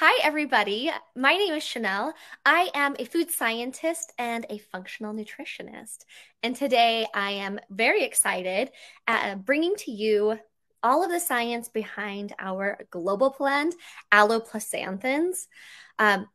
Hi, everybody. My name is Chanelle. I am a food scientist and a functional nutritionist. And today I am very excited at bringing to you all of the science behind our global blend, aloe plus xanthones. Um,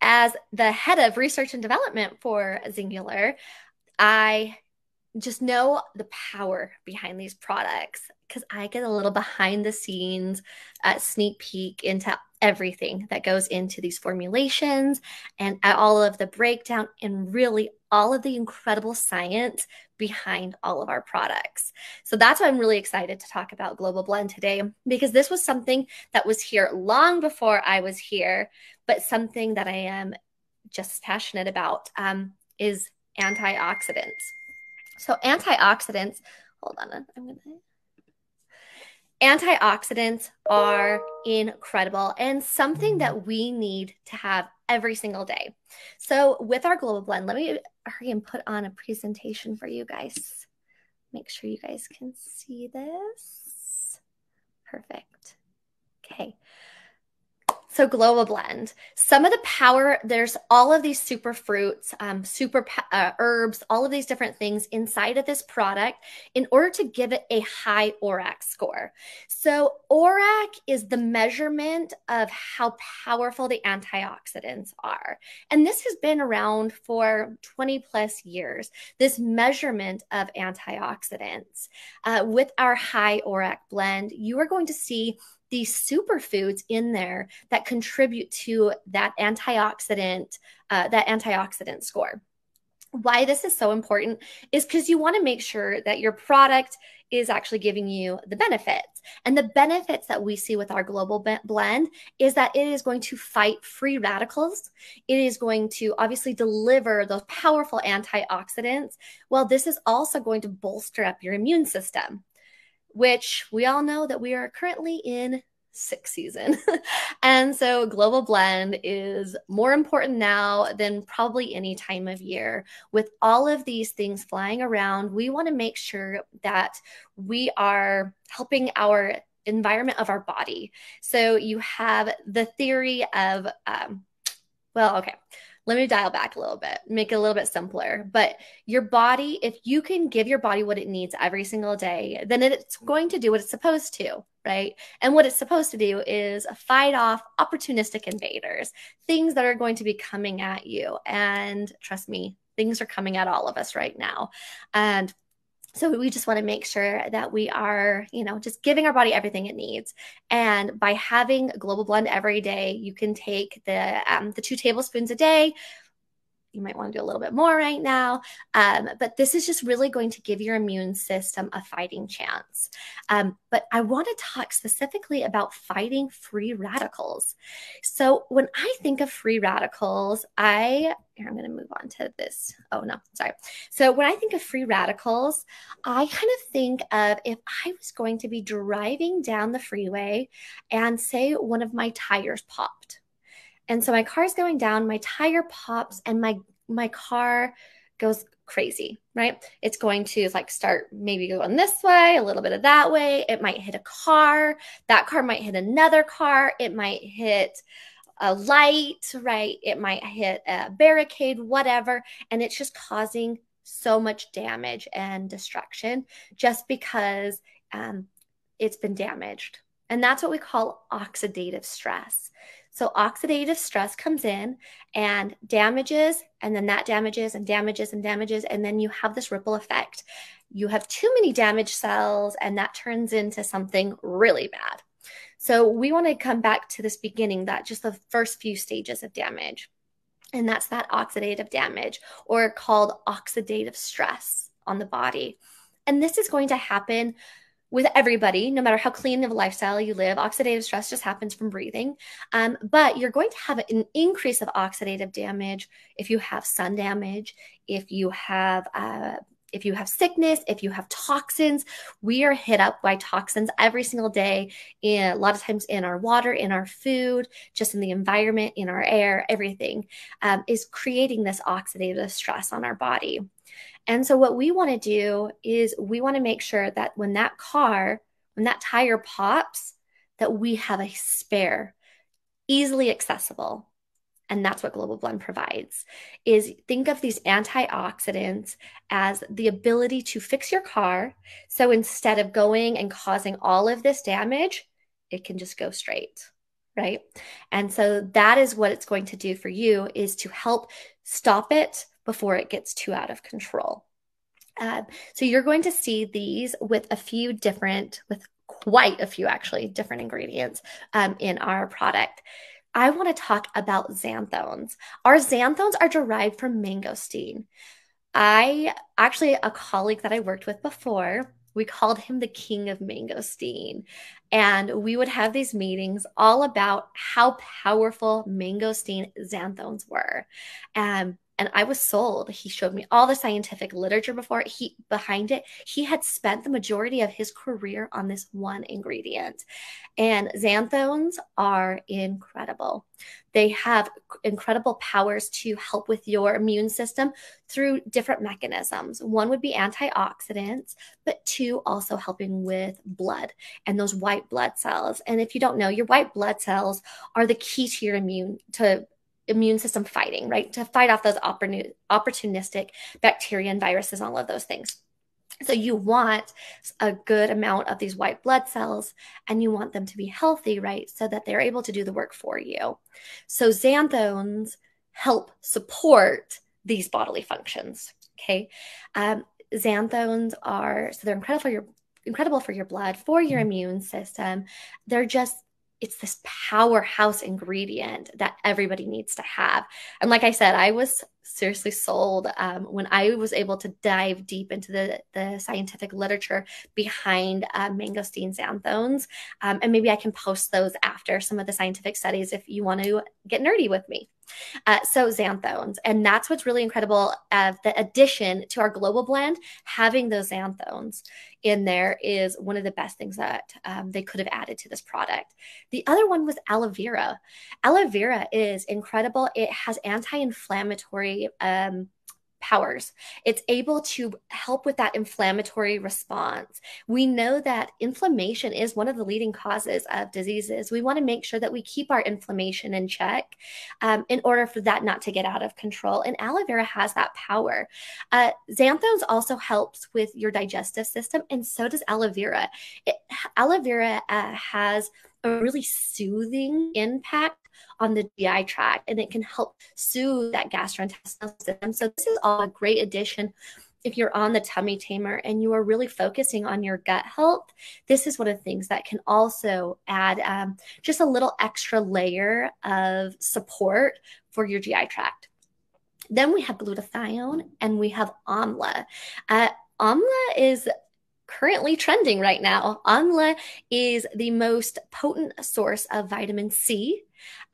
as the head of research and development for Zinglar, I just know the power behind these products because I get a little behind the scenes uh, sneak peek into everything that goes into these formulations and all of the breakdown and really all of the incredible science behind all of our products. So that's why I'm really excited to talk about Global Blend today because this was something that was here long before I was here, but something that I am just passionate about um, is antioxidants. So antioxidants, hold on, I'm to Antioxidants are incredible and something that we need to have every single day. So, with our Global Blend, let me hurry and put on a presentation for you guys. Make sure you guys can see this. Perfect. Okay. So Global Blend, some of the power, there's all of these super fruits, um, super uh, herbs, all of these different things inside of this product in order to give it a high ORAC score. So ORAC is the measurement of how powerful the antioxidants are. And this has been around for 20 plus years, this measurement of antioxidants. Uh, with our high ORAC blend, you are going to see these superfoods in there that contribute to that antioxidant uh, that antioxidant score why this is so important is because you want to make sure that your product is actually giving you the benefits. And the benefits that we see with our global blend is that it is going to fight free radicals. It is going to obviously deliver those powerful antioxidants. Well, this is also going to bolster up your immune system which we all know that we are currently in sixth season. and so global blend is more important now than probably any time of year. With all of these things flying around, we want to make sure that we are helping our environment of our body. So you have the theory of, um, well, okay let me dial back a little bit, make it a little bit simpler. But your body, if you can give your body what it needs every single day, then it's going to do what it's supposed to, right? And what it's supposed to do is fight off opportunistic invaders, things that are going to be coming at you. And trust me, things are coming at all of us right now. And so we just want to make sure that we are, you know, just giving our body everything it needs. And by having Global Blend every day, you can take the um, the two tablespoons a day you might want to do a little bit more right now. Um, but this is just really going to give your immune system a fighting chance. Um, but I want to talk specifically about fighting free radicals. So when I think of free radicals, I here, I'm going to move on to this. Oh, no, sorry. So, when I think of free radicals, I kind of think of if I was going to be driving down the freeway and say one of my tires popped and so my car is going down, my tire pops, and my my car goes crazy, right? It's going to like start maybe going this way, a little bit of that way. It might hit a car. That car might hit another car. It might hit a light, right? It might hit a barricade, whatever. And it's just causing so much damage and destruction just because um, it's been damaged. And that's what we call oxidative stress. So oxidative stress comes in and damages, and then that damages and damages and damages. And then you have this ripple effect. You have too many damaged cells, and that turns into something really bad. So we want to come back to this beginning, that just the first few stages of damage. And that's that oxidative damage, or called oxidative stress on the body. And this is going to happen with everybody, no matter how clean of a lifestyle you live, oxidative stress just happens from breathing. Um, but you're going to have an increase of oxidative damage if you have sun damage, if you have uh, if you have sickness, if you have toxins, we are hit up by toxins every single day. In, a lot of times in our water, in our food, just in the environment, in our air, everything um, is creating this oxidative stress on our body. And so, what we want to do is we want to make sure that when that car, when that tire pops, that we have a spare easily accessible. And that's what Global Blend provides is think of these antioxidants as the ability to fix your car. So instead of going and causing all of this damage, it can just go straight right and so that is what it's going to do for you is to help stop it before it gets too out of control uh, so you're going to see these with a few different with quite a few actually different ingredients um, in our product i want to talk about xanthones our xanthones are derived from mangosteen i actually a colleague that i worked with before we called him the king of mangosteen. And we would have these meetings all about how powerful mangosteen xanthones were. Um, and I was sold. He showed me all the scientific literature before he behind it. He had spent the majority of his career on this one ingredient. And xanthones are incredible. They have incredible powers to help with your immune system through different mechanisms. One would be antioxidants, but two also helping with blood and those white blood cells. And if you don't know, your white blood cells are the key to your immune to immune system fighting, right? To fight off those opportunistic bacteria and viruses, all of those things. So you want a good amount of these white blood cells and you want them to be healthy, right? So that they're able to do the work for you. So xanthones help support these bodily functions. Okay. Um, xanthones are, so they're incredible for your incredible for your blood, for your immune system. They're just it's this powerhouse ingredient that everybody needs to have. And like I said, I was seriously sold um, when I was able to dive deep into the, the scientific literature behind uh, mangosteen xanthones. Um, and maybe I can post those after some of the scientific studies if you want to get nerdy with me. Uh, so xanthones, and that's what's really incredible. of the addition to our global blend, having those xanthones in there is one of the best things that um, they could have added to this product. The other one was aloe vera. Aloe vera is incredible. It has anti-inflammatory um, powers. It's able to help with that inflammatory response. We know that inflammation is one of the leading causes of diseases. We want to make sure that we keep our inflammation in check um, in order for that not to get out of control. And aloe vera has that power. Uh, xanthones also helps with your digestive system, and so does aloe vera. It, aloe vera uh, has a really soothing impact on the GI tract and it can help soothe that gastrointestinal system. So, this is all a great addition if you're on the tummy tamer and you are really focusing on your gut health, this is one of the things that can also add um, just a little extra layer of support for your GI tract. Then we have glutathione and we have amla. Uh, amla is currently trending right now. Amla is the most potent source of vitamin C.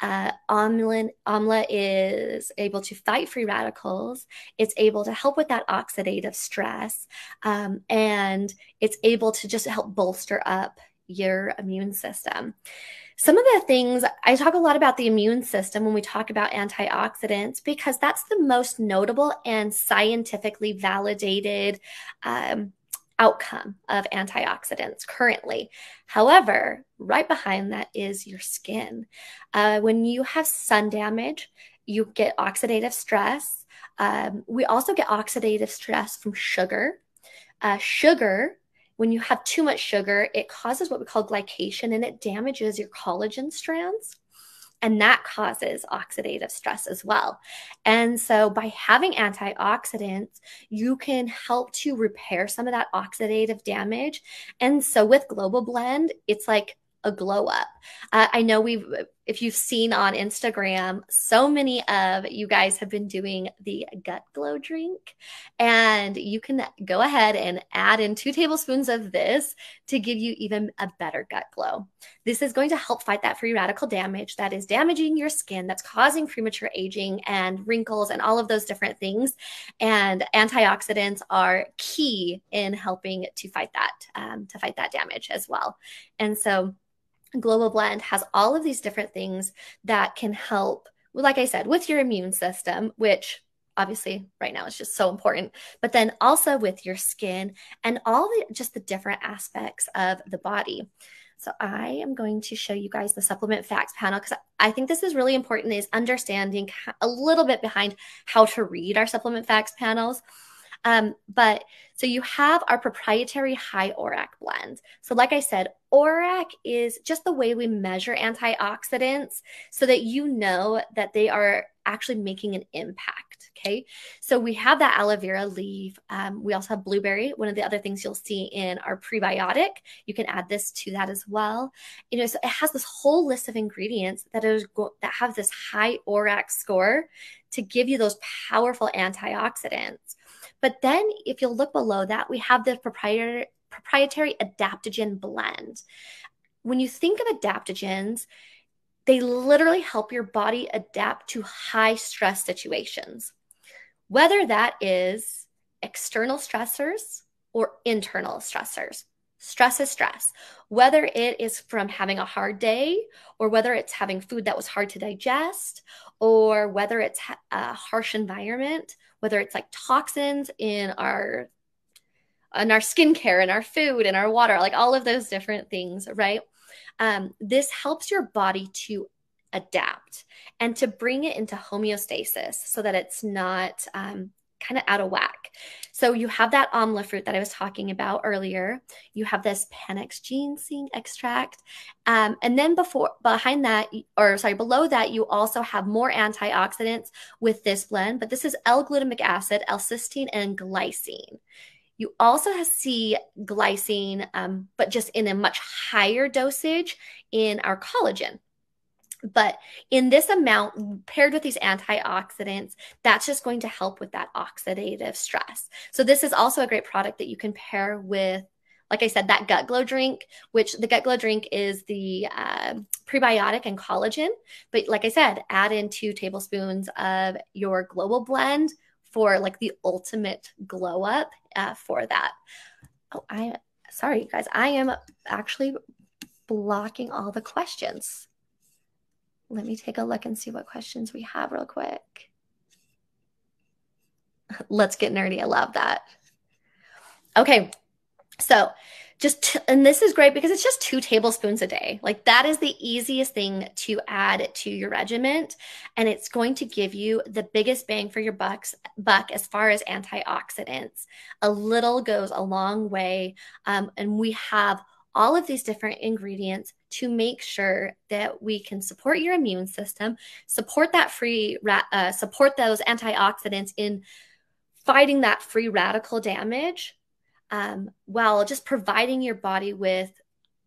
Uh, amla, is able to fight free radicals. It's able to help with that oxidative stress. Um, and it's able to just help bolster up your immune system. Some of the things I talk a lot about the immune system when we talk about antioxidants because that's the most notable and scientifically validated um, outcome of antioxidants currently. However, right behind that is your skin. Uh, when you have sun damage, you get oxidative stress. Um, we also get oxidative stress from sugar. Uh, sugar, when you have too much sugar, it causes what we call glycation and it damages your collagen strands and that causes oxidative stress as well. And so by having antioxidants, you can help to repair some of that oxidative damage. And so with Global Blend, it's like a glow up. Uh, I know we've, if you've seen on Instagram, so many of you guys have been doing the gut glow drink, and you can go ahead and add in two tablespoons of this to give you even a better gut glow. This is going to help fight that free radical damage that is damaging your skin, that's causing premature aging and wrinkles and all of those different things. And antioxidants are key in helping to fight that, um, to fight that damage as well. And so, Global Blend has all of these different things that can help, like I said, with your immune system, which obviously right now is just so important, but then also with your skin and all the just the different aspects of the body. So I am going to show you guys the supplement facts panel because I think this is really important is understanding a little bit behind how to read our supplement facts panels. Um, but so you have our proprietary high ORAC blend. So, like I said, ORAC is just the way we measure antioxidants so that you know that they are actually making an impact. Okay. So we have that aloe vera leaf. Um, we also have blueberry. One of the other things you'll see in our prebiotic, you can add this to that as well. You know, so it has this whole list of ingredients that is that have this high ORAC score to give you those powerful antioxidants. But then if you'll look below that, we have the proprietary, proprietary adaptogen blend. When you think of adaptogens, they literally help your body adapt to high stress situations, whether that is external stressors or internal stressors. Stress is stress, whether it is from having a hard day or whether it's having food that was hard to digest or whether it's a harsh environment whether it's like toxins in our in our skincare and our food and our water, like all of those different things, right? Um, this helps your body to adapt and to bring it into homeostasis so that it's not um, kind of out of whack. So you have that amla fruit that I was talking about earlier. You have this Panax ginseng extract. Um, and then before behind that, or sorry, below that, you also have more antioxidants with this blend, but this is L-glutamic acid, L-cysteine, and glycine. You also see glycine, um, but just in a much higher dosage in our collagen. But in this amount, paired with these antioxidants, that's just going to help with that oxidative stress. So, this is also a great product that you can pair with, like I said, that gut glow drink, which the gut glow drink is the uh, prebiotic and collagen. But like I said, add in two tablespoons of your global blend for like the ultimate glow up uh, for that. Oh, I sorry, you guys, I am actually blocking all the questions. Let me take a look and see what questions we have real quick. Let's get nerdy. I love that. Okay. So, just and this is great because it's just two tablespoons a day. Like that is the easiest thing to add to your regiment and it's going to give you the biggest bang for your bucks buck as far as antioxidants. A little goes a long way um, and we have all of these different ingredients to make sure that we can support your immune system, support that free, uh, support those antioxidants in fighting that free radical damage, um, while just providing your body with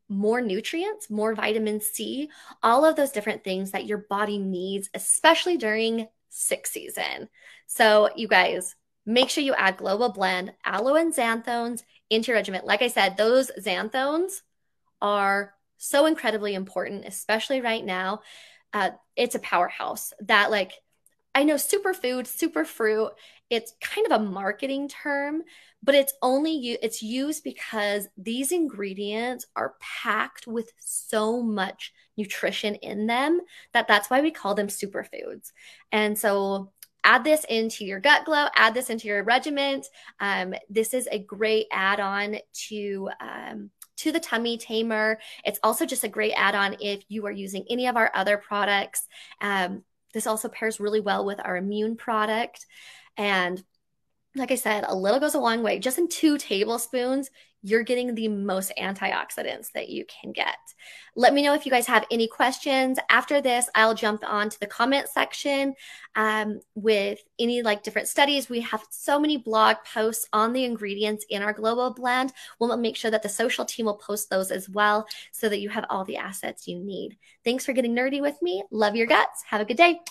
more nutrients, more vitamin C, all of those different things that your body needs, especially during sick season. So, you guys, make sure you add Global Blend, aloe and xanthones into your regimen. Like I said, those xanthones are so incredibly important, especially right now. Uh, it's a powerhouse that, like, I know superfood, superfruit, it's kind of a marketing term, but it's only it's used because these ingredients are packed with so much nutrition in them that that's why we call them superfoods. And so add this into your gut glow, add this into your regiment. Um, this is a great add on to. Um, to the tummy tamer. It's also just a great add on if you are using any of our other products. Um, this also pairs really well with our immune product. And like I said, a little goes a long way. Just in two tablespoons, you're getting the most antioxidants that you can get. Let me know if you guys have any questions. After this, I'll jump on to the comment section um, with any like different studies. We have so many blog posts on the ingredients in our global blend. We'll make sure that the social team will post those as well so that you have all the assets you need. Thanks for getting nerdy with me. Love your guts. Have a good day.